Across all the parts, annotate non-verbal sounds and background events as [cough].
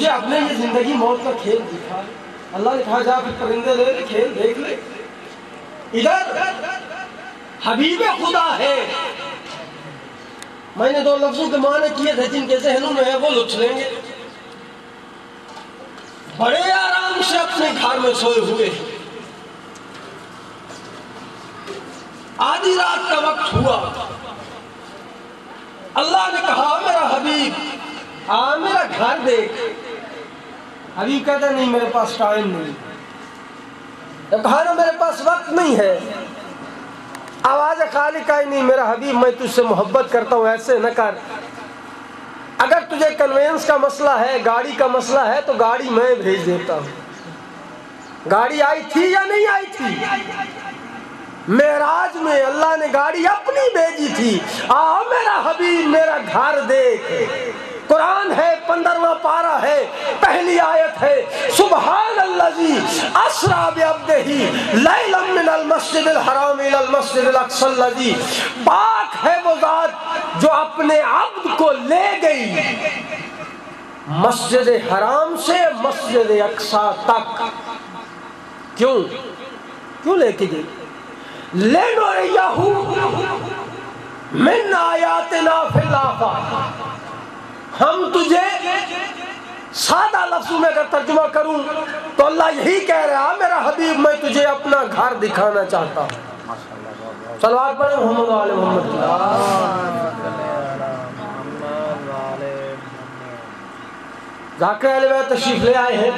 तुझे अपने ये ज़िंदगी मौत का खेल दिखा। अल्लाह ने कहा, जा परिंदे ले ले खेल, देख ले। इधर, हबीब खुदा है। मैंने दो लफ्जों के माने किए थे, जिनके जहनों में है, वो लुट लेंगे। बड़े आराम से अपने घर में सोए हुए। आधी रात का वक्त हुआ। अल्लाह ने कहा, मेरा हबीब, आ मेरा घर देख। हबीब कहता नहीं, मेरे पास टाइम नहीं। जब कहा ना मेरे पास वक्त नहीं है। आवाज़ खाली का ही नहीं, मेरा हबीब, मैं तुझसे मोहब्बत करता हूँ, ऐसे न कर। अगर तुझे कन्वेंस का मसला है, गाड़ी का मसला है तो गाड़ी मैं भेज देता हूँ। गाड़ी आई थी या नहीं आई थी? मेराज में अल्लाह ने गाड़ी अपनी भेजी थी। आ मेरा हबीब, मेरा घर देख। कुरान है पंद्रवा पारा है, पहली आयत है अक्सल्लजी। पाक है वो जात जो अपने अब्द को ले गई मस्जिद हराम से मस्जिद अक्सा तक। क्यों? क्यों लेके गई? लेनो याहू, मिन आयातिना आफाक। हम तुझे सादा लफ्जों में अगर तर्जुमा करूँ तो अल्लाह यही कह रहा, मेरा हबीब, मैं तुझे अपना घर दिखाना चाहता हूँ। सलवार पढ़े मोहम्मद मोहम्मद जाकर तशरीफ़ ले आए हैं।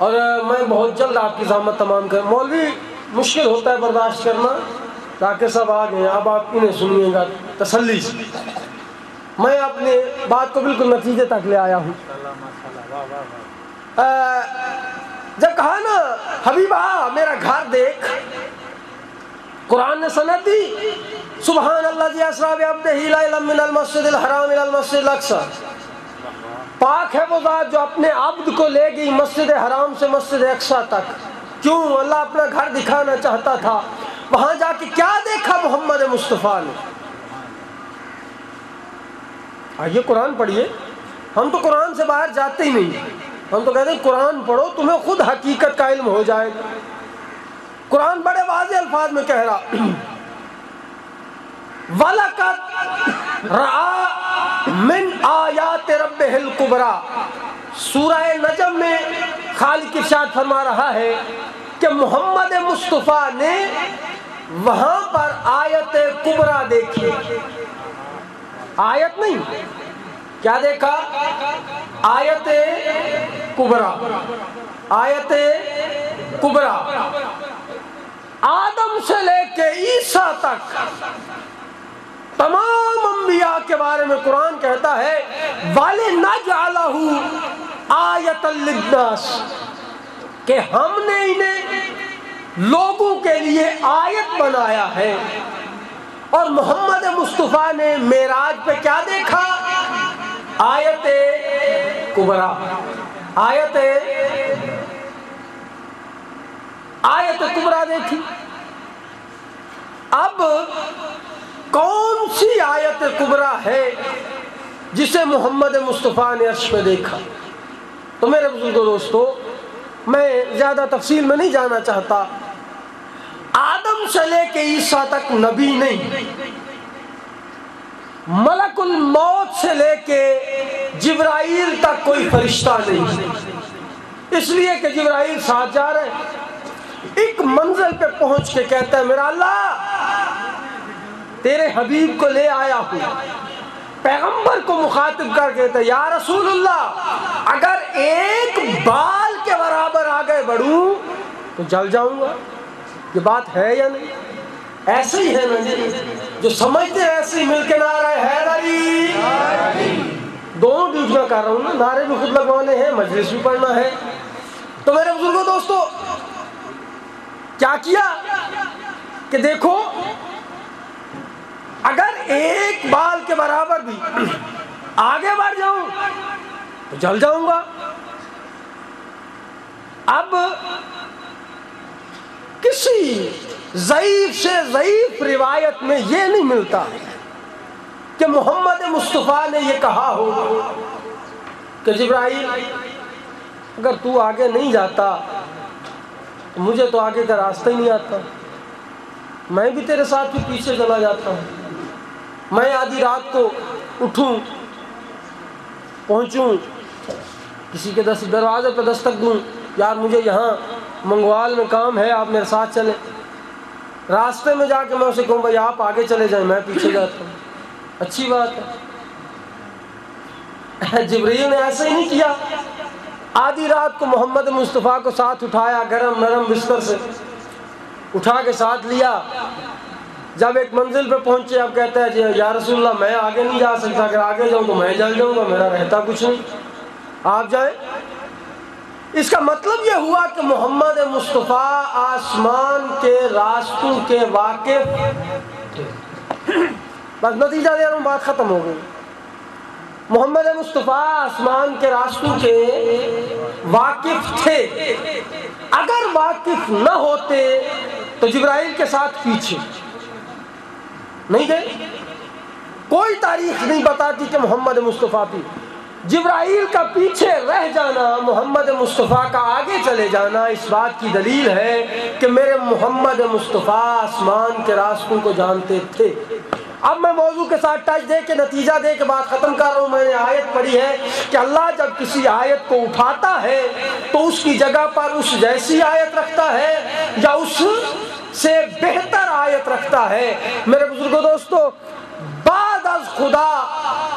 और मैं बहुत जल्द आपकी जहमत तमाम कर, मौलवी, मुश्किल होता है बर्दाश्त करना। ताकि सब आ गए, अब आप इन्हें सुनिएगा, तसल्ली से। मैं अपने बात को बिल्कुल नतीजे तक ले आया हूँ। जब कहा ना, हबीबा, मेरा घर देख। कुरान ने सनत दी। अक्सा। पाक है वो बात जो अपने अब्द को ले गई मस्जिद हराम से मस्जिद अक्सा तक। क्यों? अल्लाह अपना घर दिखाना चाहता था। वहाँ जाके क्या देखा मोहम्मद मुस्तफ़ा ने? आइए, कुरान पढ़िए। हम तो कुरान से बाहर जाते ही नहीं। हम तो कहते हैं, कुरान पढ़ो, तुम्हें खुद हकीकत का इल्म हो जाएगा कुरान बड़े वाजे अल्फाज में कह रहा। रा मिन आयात रब्बिल कुबरा। सूरह नजम में खालिक इरशाद फरमा रहा है कि मोहम्मद मुस्तफ़ा ने वहाँ पर आयत कुबरा देखी। आयत नहीं। क्या देखा? आयत कुबरा। आयत कुबरा। आदम से लेके ईसा तक तमाम अंबिया के बारे में कुरान कहता है, वाले न जालहू आयतल्लिनास कि हमने इन्हें लोगों के लिए आयत बनाया है। और मोहम्मद मुस्तफ़ा ने मेराज पे क्या देखा? आयत कुबरा। आयत आयत कुबरा देखी। अब कौन सी आयत कुबरा है जिसे मोहम्मद मुस्तफ़ा ने अर्श में देखा? तो मेरे बुजुर्गो, दोस्तों, मैं ज़्यादा तफसील में नहीं जाना चाहता। से लेके ईसा तक नबी नहीं। मलकुल मौत से लेके जिब्राइल तक कोई फरिश्ता नहीं। इसलिए कि जिब्राइल साथ जा रहे एक मंजिल पे पहुँच के कहता है, मेरा अल्लाह, तेरे हबीब को ले आया हूँ। पैगंबर को मुखातिब कर कहता है, या रसूलुल्लाह, अगर एक बाल के बराबर आगे बढ़ू तो जल जाऊँगा। ये बात है या नहीं? ऐसे ही है ना जी जो समझते हैं ऐसे ही मिलके नारा है नारी दोनों ड्यूटियाँ कर रहा हूँ ना, नारे भी खुद लगवाने हैं, मजलिस भी पढ़ना है। तो मेरे बुज़ुर्गों, दोस्तों, क्या किया कि देखो, अगर एक बाल के बराबर भी आगे बढ़ जाऊँ तो जल जाऊँगा। अब किसी जयीफ से जयीफ रिवायत में यह नहीं मिलता कि मोहम्मद मुस्तफ़ा ने यह कहा हो। कि जिब्राइल, अगर तू आगे नहीं जाता तो मुझे तो आगे का रास्ता ही नहीं आता। मैं भी तेरे साथ ही पीछे चला जाता हूँ। मैं आधी रात को उठूं, पहुंचूं, किसी के दस, दरवाजे पर दस्तक दूँ, यार मुझे यहाँ मंगवाल में काम है, आप मेरे साथ चले। रास्ते में जाके मैं उसे कहूँ भाई आप आगे चले जाएँ, मैं पीछे जाता हूँ। अच्छी बात है। [laughs] जबरील ने ऐसे ही नहीं किया। आधी रात को मोहम्मद मुस्तफ़ा को साथ उठाया, गरम नरम बिस्तर से उठा के साथ लिया। जब एक मंजिल पे पहुँचे, अब कहते हैं, जी, या रसुल्ला मैं आगे नहीं जा सकता। अगर आगे जाऊँ तो मैं जल जाऊँगा, मेरा रहता कुछ नहीं। आप जाए? इसका मतलब यह हुआ कि मोहम्मद मुस्तफ़ा आसमान के रास्तों के वाकिफ बस नतीजा दे रहा हूँ, बात खत्म हो गई। मोहम्मद मुस्तफ़ा आसमान के रास्तों के वाकिफ थे। अगर वाकिफ न होते तो जिब्राइल के साथ पीछे नहीं गए। कोई तारीख नहीं बताती कि मोहम्मद मुस्तफ़ा भी जिब्राइल का पीछे रह जाना, मोहम्मद मुस्तफ़ा का आगे चले जाना इस बात की दलील है कि मेरे मोहम्मद मुस्तफ़ा आसमान के रास्तों को जानते थे। अब मैं मौजू के साथ टच दे के, नतीजा दे के बात खत्म कर रहा हूँ। मैंने आयत पढ़ी है कि अल्लाह जब किसी आयत को उठाता है तो उसकी जगह पर उस जैसी आयत रखता है या उस से बेहतर आयत रखता है। मेरे बुजुर्गो, दोस्तों बाद अज खुदा,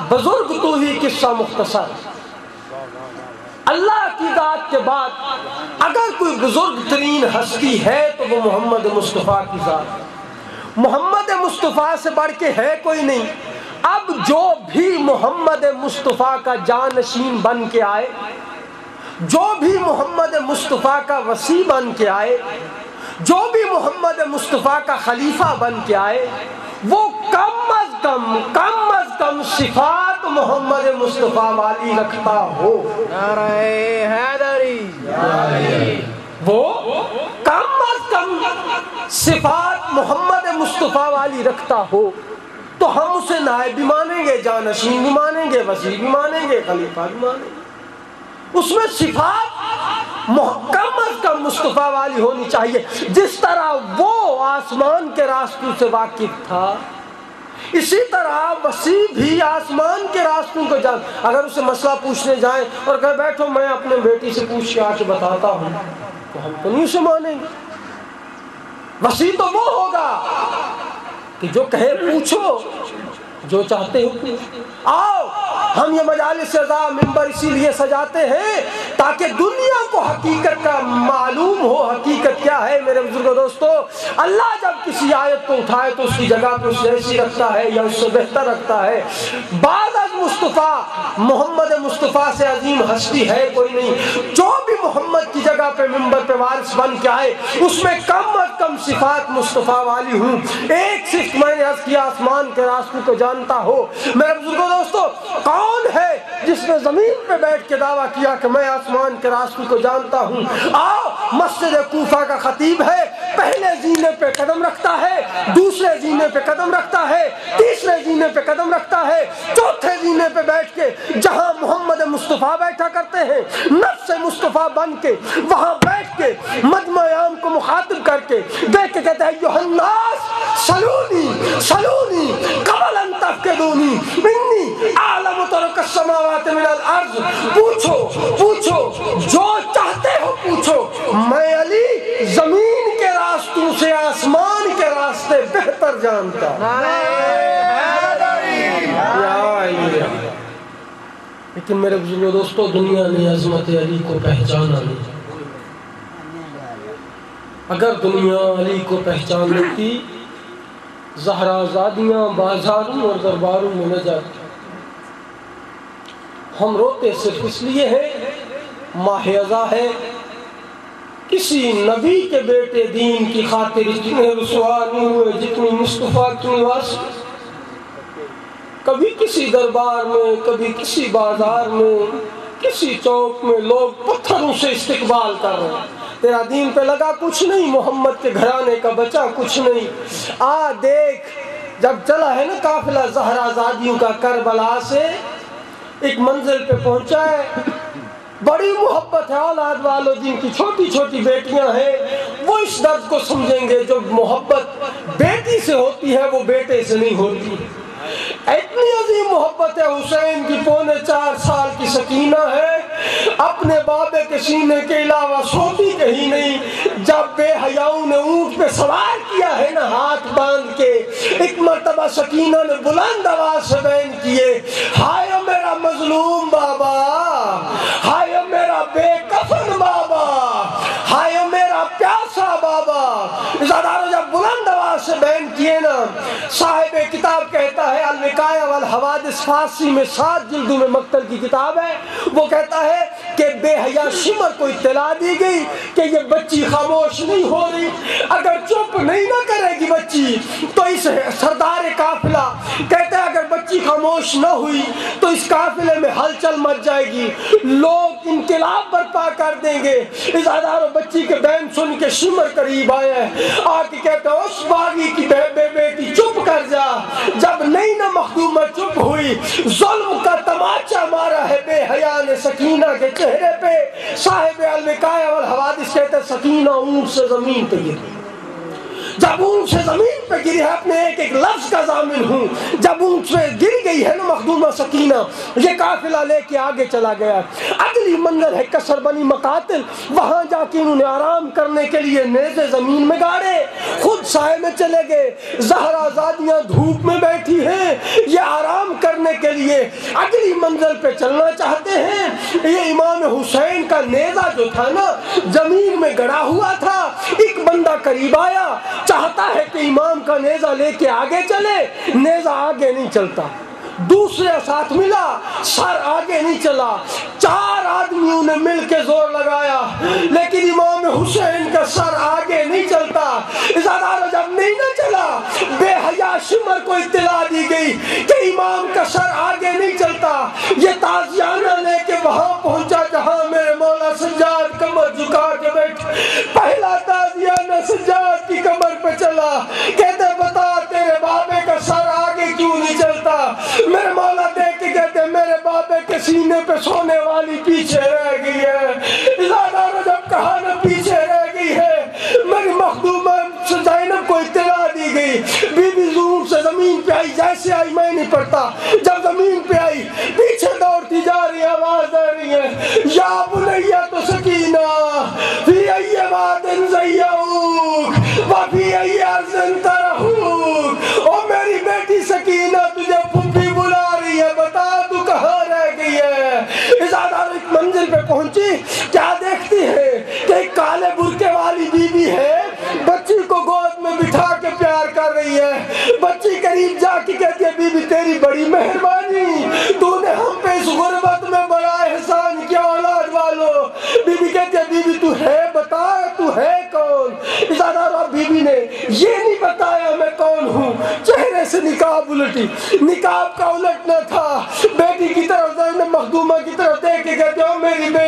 बुज़ुर्ग तो ही किस्सा मुख्तसर। अल्लाह की बात के बाद अगर कोई बुज़ुर्ग तरीन हस्ती है तो वो मोहम्मद मुस्तफ़ा की जात। मोहम्मद मुस्तफ़ा से बढ़ के है कोई नहीं। अब जो भी मोहम्मद मुस्तफ़ा का जानशीन बन के आए, जो भी मोहम्मद मुस्तफ़ा का वसी बन के आए, जो भी मोहम्मद मुस्तफ़ा का खलीफा बन के आए, वो कम अज कम कम अज कम सिफात मोहम्मद मुस्तफ़ा वाली रखता हो। हैदरी। वो कम अज कम सिफात मोहम्मद मुस्तफ़ा वाली रखता हो। तो हम उसे नायब भी मानेंगे जानशीन भी मानेंगे वसी भी मानेंगे खलीफा भी मानेंगे। उसमें सिफात कम अज कम मुस्तफ़ा वाली होनी चाहिए। जिस तरह वो आसमान के रास्तों से वाकिफ था इसी तरह वसी भी आसमान के रास्तों को जान, अगर उसे मसला पूछने जाए और कहे, बैठो, मैं अपने बेटी से पूछ के आके बताता हूँ तो हम तो नहीं उसे मानेंगे। वसी तो वो होगा कि जो कहे, पूछो, जो चाहते हो आओ हम ये मजालिस सजा मिंबर इसीलिए सजाते हैं ताकि दुनिया को हकीकत का मालूम हो। हकीकत क्या है मेरे बुज़ुर्ग दोस्तों? अल्लाह जब किसी आयत को उठाए तो उसकी जगह पर उससे ऐसी रखता है या उससे बेहतर रखता है। बाद मुस्तफ़ा, मोहम्मद मुस्तफ़ा से अजीम हस्ती है कोई नहीं। जो भी मोहम्मद की जगह पे मिंबर पे वारिस बन के आए, उसमें कम अज कम सिफात मुस्तफ़ा वाली हूँ। एक सिर्फ़ मैंने हज किया आसमान के रास्तों को जानता हो। मेरे बुजुर्गो, दोस्तों, कौन है जिसने ज़मीन पे बैठ के दावा किया कि मैं आसमान के रास्तों को जानता हूँ? आओ, मस्जिद कूफा का खतीब है, पहले जीने पे कदम रखता है, दूसरे जीने पे कदम रखता है, तीसरे जीने पे कदम रखता है, चौथे जीने पे बैठ के जहाँ मोहम्मद मुस्तफ़ा बैठा करते हैं। नफ्स मुस्तफ़ा बन के, वहाँ बैठ के मजमायाम को मुखातिब करके, देख के कहते हैं, योहन्नास, सलूनी सलूनी कबल अंतफ के दूनी मिन्नी, आलम तरक समावात मिनल अर्ज़, पूछो पूछो, जो चाहते हो पूछो। मैं अली, ज़मीन के रास्तों से आसमान के रास्ते बेहतर जानता लेकिन मेरे बुज़ुर्गों, दोस्तों, दुनिया ने अजमत अली को पहचाना नहीं। अगर दुनिया अली को पहचान लेती जहराजादियाँ बाजारों और दरबारों में न जाती। हम रोते सिर्फ़ इसलिए हैं माहजा है, किसी नबी के बेटे दीन की खातिर जितने रसुआ नहीं हुए, जितनी मुस्तफ़ा की निवास कभी किसी दरबार में, कभी किसी बाज़ार में, किसी चौक में लोग पत्थरों से इस्तेकबाल कर रहे हैं। तेरा दीन पे लगा कुछ नहीं, मोहम्मद के घराने का बचा कुछ नहीं। आ, देख, जब चला है ना काफिला जहराजादियों का करबला से, एक मंजिल पे पहुँचा है। बड़ी मोहब्बत है, औलाद वालों जिनकी छोटी छोटी बेटियाँ हैं। वो इस दर्द को समझेंगे जो मोहब्बत बेटी से होती है, वो बेटे से नहीं होती। इतनी अजीम मोहब्बत है हुसैन की, पौने चार साल की सकीना है। अपने बाबे के सीने के अलावा सोती कहीं नहीं। जब बेहयाओं ने ऊँट पे सवार किया है ना हाथ बाँध के, एक मरतबा सकीना ने बुलंद आवाज़ से बैन किए, हाय मेरा मजलूम बाबा से बयान किए ना, साहिब किताब कहता है, अलविकाया वाल हवादिस फारसी में सात जिल्दों में मक्तल की किताब है। वो कहता है कि बेहया शिमर को इतला दी गई कि ये बच्ची खामोश नहीं हो रही। अगर चुप नहीं ना करेगी बच्ची तो इस सरदार काफिला कहते हैं, अगर बच्ची खामोश न हुई तो इस काफिले में हलचल मच जाएगी। लोग इनकलाब बर्पा कर देंगे। इस आधार बच्ची के बैन सुन के शिमर करीब आए हैं। आके कहते हैं, उस बागी की बे, बे, बेटी चुप कर जा। जब नहीं ना मखदूमा चुप हुई जुल्म का तमाचा मारा है बेहया ने सकीना के चेहरे पे। साहिब अलविकाया और हवादिस कहते सकीना ऊँट से ज़मीन पे गिरी। जब ऊँट से ज़मीन पे गिरी है अपने एक एक लफ्ज का जामिन हूँ। जब ऊँट से गिर गई है ना मखदूमा सकीना ये काफिला लेके आगे चला गया। अगली मंजिल है कसर बनी मकातिल। वहाँ जाके उन्होंने आराम करने के लिए नेजे ज़मीन में गाड़े। साय में चले गए। जहरा जादियाँ धूप में बैठी हैं। ये आराम करने के लिए अगली मंजिल पे चलना चाहते हैं। ये इमाम हुसैन का नेजा जो था ना, ज़मीन में गड़ा हुआ था। एक बंदा करीब आया, चाहता है कि इमाम का नेजा लेके आगे चले। नेजा आगे नहीं चलता। दूसरे साथ मिला, सर आगे नहीं चला। चार आदमियों ने मिलकर ज़ोर लगाया। लेकिन इमाम हुसैन का सर आगे नहीं चलता जब नहीं ना चला, बेहया शिमर को इतला दी गई कि इमाम का सर आगे नहीं चलता। ये ताजियाना लेके वहाँ पहुँचा जहाँ मेरे मौला सज्जाद कमर झुका के बैठ। पहला ताजियाना सज्जाद की कमर पे चला। कहते, बता, तेरे बाबे का सर आगे क्यों नहीं चलता? मेरे मौला देख के कहते, मेरे बाबे के सीने पे सोने वाली पीछे नहीं पड़ता। जब ज़मीन पे आई, पीछे दौड़ती जा रही आवाज़ आ रही है। या बुलैया तो सकीना फिर अय्या बादन जय्याऊक आइए अय्या जंतरहूक ने ये नहीं बताया मैं कौन हूँ। चेहरे से निकाब उलटी। निकाब का उलटना था। बेटी की तरफ़ मखदूमा की तरफ़ देख के कहते हो मेरी बेटी